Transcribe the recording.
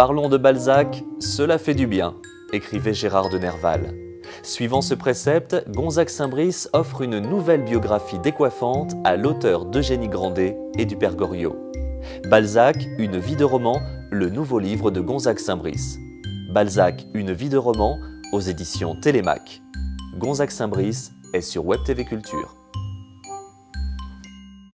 Parlons de Balzac, cela fait du bien, écrivait Gérard de Nerval. Suivant ce précepte, Gonzague Saint-Brice offre une nouvelle biographie décoiffante à l'auteur d'Eugénie Grandet et du Père Goriot. Balzac, une vie de roman, le nouveau livre de Gonzague Saint-Brice. Balzac, une vie de roman, aux éditions Télémaque. Gonzague Saint-Brice est sur Web TV Culture.